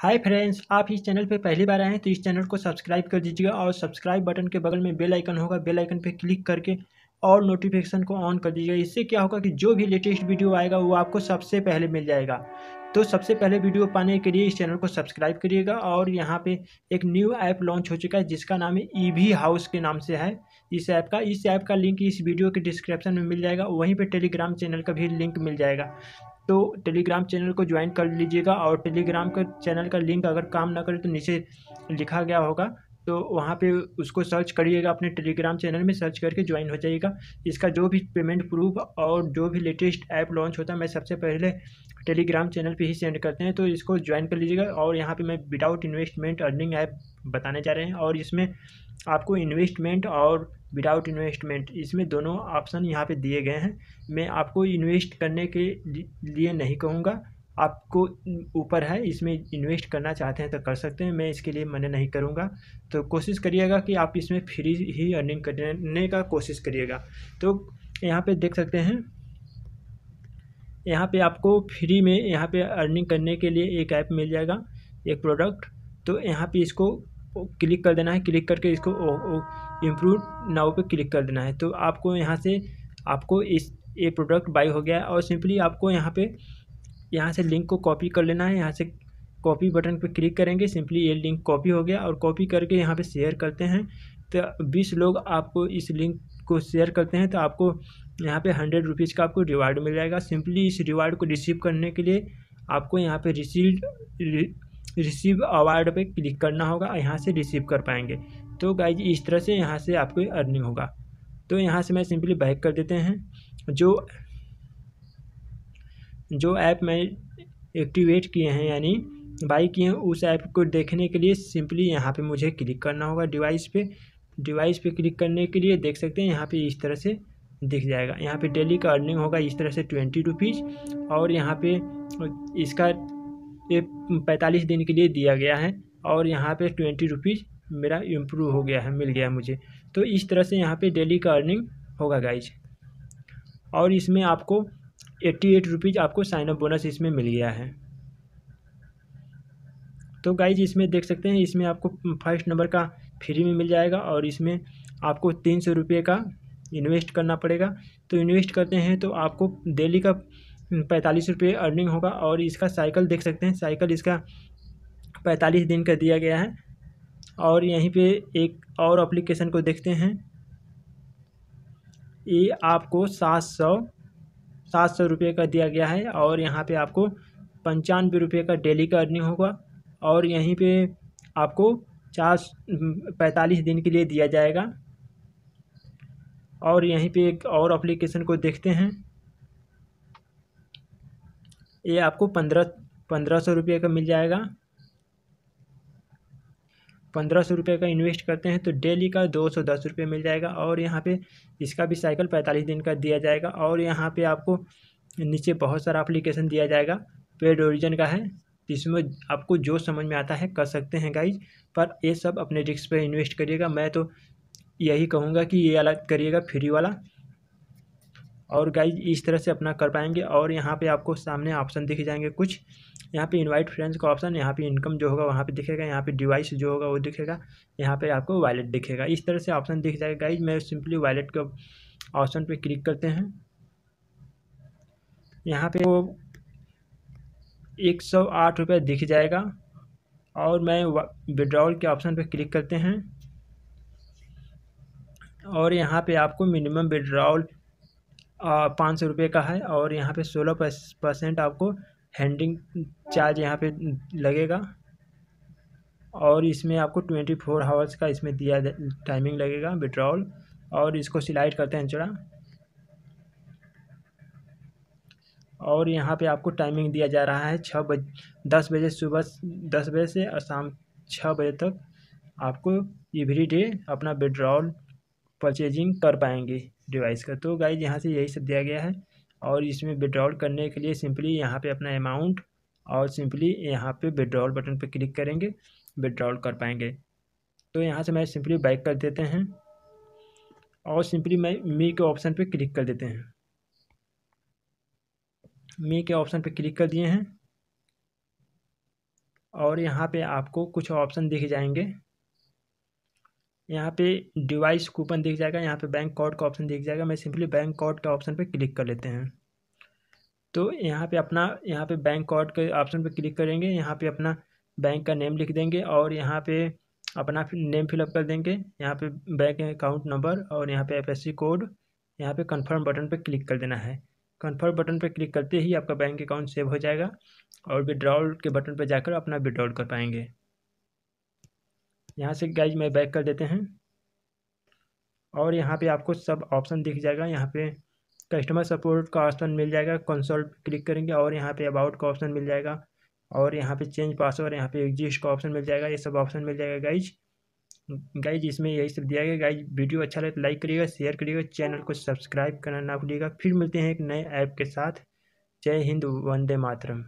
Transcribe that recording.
Hi friends, आप इस channel पर पहली बार आए हैं तो इस चैनल को सब्सक्राइब कर दीजिएगा और सब्सक्राइब बटन के बगल में बेल आइकन होगा, बेल आइकन पे क्लिक करके और नोटिफिकेशन को ऑन कर दीजिएगा। इससे क्या होगा कि जो भी लेटेस्ट वीडियो आएगा, वो आपको सबसे पहले मिल जाएगा। तो सबसे पहले वीडियो पाने के लिए इस चैनल को सब्सक्राइब करिएगा और यहाँ पे एक न्यू ऐप लॉन्च हो चुका है, जिसका नाम है ई वी हाउस के नाम से है। इस ऐप का, इस ऐप का लिंक इस वीडियो के डिस्क्रिप्शन में मिल जाएगा। वहीं पे टेलीग्राम चैनल का भी लिंक मिल जाएगा। तो टेलीग्राम चैनल को ज्वाइन कर लीजिएगा और टेलीग्राम का चैनल का लिंक अगर काम ना करे तो नीचे लिखा गया होगा। तो वहाँ पे उसको सर्च करिएगा, अपने टेलीग्राम चैनल में सर्च करके ज्वाइन हो जाइएगा। इसका जो भी पेमेंट प्रूफ और जो भी लेटेस्ट ऐप लॉन्च होता है, मैं सबसे पहले टेलीग्राम चैनल पे ही सेंड करते हैं। तो इसको ज्वाइन कर लीजिएगा और यहाँ पे मैं विदाउट इन्वेस्टमेंट अर्निंग ऐप बताने जा रहे हैं और इसमें आपको इन्वेस्टमेंट और विदाउट इन्वेस्टमेंट इसमें दोनों ऑप्शन यहाँ पे दिए गए हैं। मैं आपको इन्वेस्ट करने के लिए नहीं कहूँगा। आपको ऊपर है, इसमें इन्वेस्ट करना चाहते हैं तो कर सकते हैं, मैं इसके लिए मना नहीं करूँगा। तो कोशिश करिएगा कि आप इसमें फ्री ही अर्निंग करने का कोशिश करिएगा। तो यहाँ पे देख सकते हैं। यहाँ पे आपको फ्री में यहाँ पे अर्निंग करने के लिए एक ऐप मिल जाएगा, एक प्रोडक्ट तो यहाँ पे इसको क्लिक कर देना है, क्लिक करके इसको इम्प्रूव नाउ पे क्लिक कर देना है। तो आपको यहाँ से, आपको इस, ये प्रोडक्ट बाई हो गया और सिंपली आपको यहाँ पे, यहाँ से लिंक को कॉपी कर लेना है। यहाँ से कॉपी बटन पे क्लिक करेंगे सिंपली ये लिंक कॉपी हो गया और कॉपी करके यहाँ पे शेयर करते हैं। तो बीस लोग आपको इस लिंक को शेयर करते हैं तो आपको यहाँ पे हंड्रेड रुपीज़ का आपको रिवार्ड मिल जाएगा। सिंपली इस रिवार्ड को रिसीव करने के लिए आपको यहाँ पे रिसीव रिसीव अवार्ड पे क्लिक करना होगा यहाँ से रिसीव कर पाएँगे। तो गाइज़ इस तरह से यहाँ से आपको अर्निंग होगा। तो यहाँ से मैं सिंपली बैक कर देते हैं। जो जो ऐप मैं एक्टिवेट किए हैं यानी बाई किए हैं, उस ऐप को देखने के लिए सिंपली यहाँ पे मुझे क्लिक करना होगा डिवाइस पे। डिवाइस पे क्लिक करने के लिए देख सकते हैं, यहाँ पे इस तरह से दिख जाएगा। यहाँ पे डेली का अर्निंग होगा इस तरह से ट्वेंटी रुपीज़ और यहाँ पे इसका ये पैंतालीस दिन के लिए दिया गया है और यहाँ पे ट्वेंटी रुपीज़ मेरा इम्प्रूव हो गया है, मिल गया मुझे। तो इस तरह से यहाँ पे डेली का अर्निंग होगा गाइज़ और इसमें आपको एट्टी एट रुपीज़ आपको साइनअप बोनस इसमें मिल गया है। तो गाइज़ इसमें देख सकते हैं, इसमें आपको फ़र्स्ट नंबर का फ्री में मिल जाएगा और इसमें आपको तीन सौ रुपये का इन्वेस्ट करना पड़ेगा। तो इन्वेस्ट करते हैं तो आपको डेली का पैंतालीस रुपये अर्निंग होगा और इसका साइकिल देख सकते हैं। साइकिल इसका पैंतालीस दिन का दिया गया है। और यहीं पे एक और एप्लीकेशन को देखते हैं। ये आपको सात सौ सात सौ रुपये का दिया गया है और यहाँ पे आपको पंचानवे रुपये का डेली का अर्निंग होगा। और यहीं पे आपको चार पैंतालीस दिन के लिए दिया जाएगा। और यहीं पे एक और एप्लीकेशन को देखते हैं। ये आपको पंद्रह पंद्रह सौ रुपये का मिल जाएगा। पंद्रह सौ रुपये का इन्वेस्ट करते हैं तो डेली का दो सौ दस रुपये मिल जाएगा और यहाँ पे इसका भी साइकिल पैंतालीस दिन का दिया जाएगा और यहाँ पे आपको नीचे बहुत सारा एप्लीकेशन दिया जाएगा। पेड ओरिजन का है इसमें आपको जो समझ में आता है कर सकते हैं गाइज़ पर ये सब अपने रिस्क पे इन्वेस्ट करिएगा। मैं तो यही कहूँगा कि ये अलग करिएगा फ्री वाला। और गाइज़ इस तरह से अपना कर पाएँगे और यहाँ पे आपको सामने ऑप्शन दिख जाएँगे कुछ। यहाँ पे इनवाइट फ्रेंड्स का ऑप्शन यहाँ पे इनकम जो होगा वहाँ पे दिखेगा, यहाँ पे डिवाइस जो होगा वो दिखेगा, यहाँ पे आपको वॉलेट दिखेगा। इस तरह से ऑप्शन दिख जाएगा गाइज़ मैं सिंपली वॉलेट के ऑप्शन पर क्लिक करते हैं। यहाँ पे वो एक सौ आठ रुपये दिख जाएगा और मैं विड्रॉल के ऑप्शन पर क्लिक करते हैं। और यहाँ पे आपको मिनिमम विड्रॉल पाँच सौ रुपये का है और यहाँ पे सोलह परसेंट आपको हैंडिंग चार्ज यहाँ पे लगेगा। और इसमें आपको ट्वेंटी फोर हावर्स का इसमें दिया टाइमिंग लगेगा विड्रॉल और इसको सिलाइट करते हैं चढ़ा और यहाँ पे आपको टाइमिंग दिया जा रहा है छः बज, दस बजे सुबह, दस बजे से और शाम छः बजे तक आपको एवरी डे अपना विड्रॉल परचेजिंग कर पाएँगे। डिवाइस का। तो गाइज़ यहाँ से यही सब दिया गया है और इसमें विड्रॉल करने के लिए सिंपली यहाँ पे अपना अमाउंट और सिंपली यहाँ पे विड्रॉल बटन पे क्लिक करेंगे विड्रॉल कर पाएँगे। तो यहाँ से मैं सिंपली बाइक कर देते हैं और सिंपली मैं मी के ऑप्शन पे क्लिक कर देते हैं। मी के ऑप्शन पे क्लिक कर दिए हैं और यहाँ पे आपको कुछ ऑप्शन दिख जाएँगे। यहाँ पे डिवाइस कूपन दिख जाएगा, यहाँ पे बैंक कोड का ऑप्शन दिख जाएगा। मैं सिंपली बैंक कोड के ऑप्शन पे क्लिक कर लेते हैं। तो यहाँ पे अपना, यहाँ पे बैंक कोड के ऑप्शन पे क्लिक करेंगे। यहाँ पे अपना बैंक का नेम लिख देंगे और यहाँ पे अपना नेम फिलअप कर देंगे। यहाँ पे बैंक अकाउंट नंबर और यहाँ पे एफ़ कोड, यहाँ पे कन्फर्म बटन पे क्लिक कर देना है। कन्फर्म बटन पे क्लिक करते ही आपका बैंक अकाउंट सेव हो जाएगा और विड्रॉल के बटन पर जाकर अपना विड्रॉल कर पाएँगे। यहाँ से गाइज़ में बैक कर देते हैं। और यहाँ पे आपको सब ऑप्शन दिख जाएगा। यहाँ पे कस्टमर सपोर्ट का ऑप्शन मिल जाएगा। कंसोल क्लिक करेंगे और यहाँ पे अबाउट का ऑप्शन मिल जाएगा। और यहाँ पे चेंज पासवर्ड यहाँ पे एग्जिस्ट का ऑप्शन मिल जाएगा। ये सब ऑप्शन मिल जाएगा गाइज़ गाइज़ इसमें यही सब दिया गया। गाइज़ वीडियो अच्छा लगे तो लाइक करिएगा शेयर करिएगा चैनल को सब्सक्राइब करना ना भूलिएगा। फिर मिलते हैं एक नए ऐप के साथ। जय हिंद, वंदे मातरम।